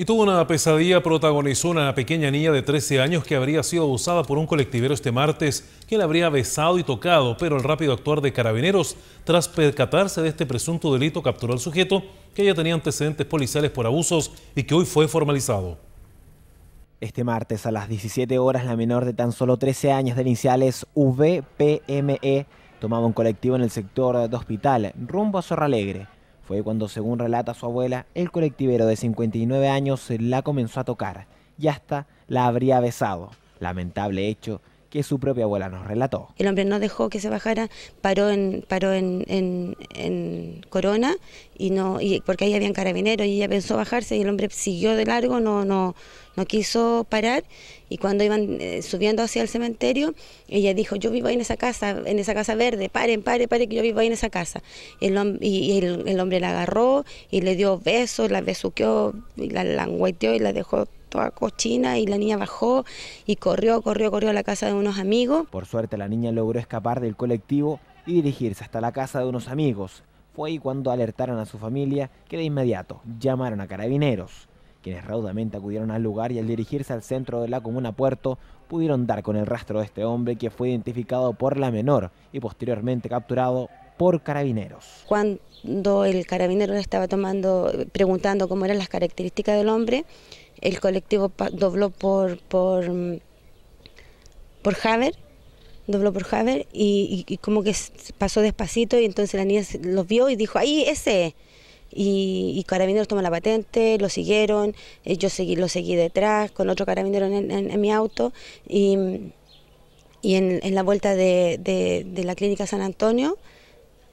Y tuvo una pesadilla, protagonizó una pequeña niña de 13 años que habría sido abusada por un colectivero este martes, que la habría besado y tocado, pero el rápido actuar de carabineros, tras percatarse de este presunto delito, capturó al sujeto, que ya tenía antecedentes policiales por abusos y que hoy fue formalizado. Este martes a las 17 horas, la menor de tan solo 13 años de iniciales VPME tomaba un colectivo en el sector de hospital, rumbo a Zorra Alegre. Fue cuando, según relata su abuela, el colectivero de 59 años la comenzó a tocar y hasta la habría besado. Lamentable hecho que su propia abuela nos relató. El hombre no dejó que se bajara, paró en, paró en, Corona y no, y porque ahí habían carabineros y ella pensó bajarse y el hombre siguió de largo, no, no, no quiso parar y cuando iban eh, subiendo hacia el cementerio, ella dijo, yo vivo ahí en esa casa, en esa casa verde, paren, paren, paren, que yo vivo ahí en esa casa. El, y, el, hombre la agarró y le dio besos, la besuqueó, y la langueteó y la dejó toda cochina y la niña bajó y corrió, corrió, corrió a la casa de unos amigos. Por suerte la niña logró escapar del colectivo y dirigirse hasta la casa de unos amigos. Fue ahí cuando alertaron a su familia que de inmediato llamaron a carabineros, quienes raudamente acudieron al lugar y al dirigirse al centro de la comuna Puerto pudieron dar con el rastro de este hombre que fue identificado por la menor y posteriormente capturado por carabineros. Cuando el carabinero le estaba tomando, preguntando cómo eran las características del hombre, el colectivo dobló por, por, por Haber, dobló por Haber y, como que pasó despacito y entonces la niña los vio y dijo, ahí ese. Y, y Carabineros tomó la patente, lo siguieron, eh, yo seguí, lo seguí detrás con otro carabinero en, mi auto y, y en, la vuelta de, de la clínica San Antonio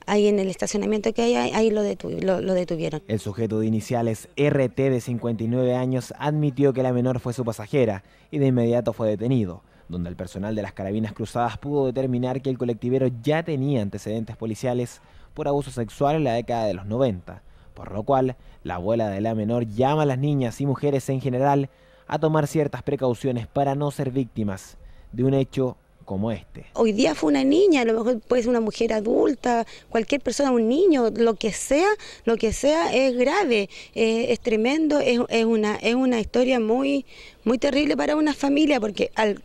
ahí en el estacionamiento que hay, ahí lo, detuvieron. El sujeto de iniciales RT de 59 años admitió que la menor fue su pasajera y de inmediato fue detenido, donde el personal de las carabinas cruzadas pudo determinar que el colectivero ya tenía antecedentes policiales por abuso sexual en la década de los 90, por lo cual la abuela de la menor llama a las niñas y mujeres en general a tomar ciertas precauciones para no ser víctimas de un hecho como este. Hoy día fue una niña, a lo mejor puede ser una mujer adulta, cualquier persona, un niño, lo que sea, lo que sea es grave, eh, es tremendo, es, una, es una historia muy, muy terrible para una familia porque al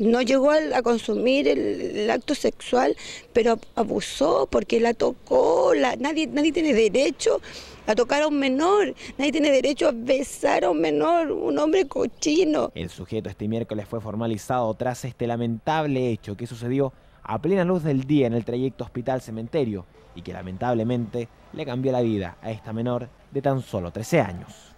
no llegó a, consumir el, acto sexual, pero abusó porque la tocó, nadie, nadie tiene derecho a tocar a un menor, nadie tiene derecho a besar a un menor, un hombre cochino. El sujeto este miércoles fue formalizado tras este lamentable hecho que sucedió a plena luz del día en el trayecto hospital-cementerio y que lamentablemente le cambió la vida a esta menor de tan solo 13 años.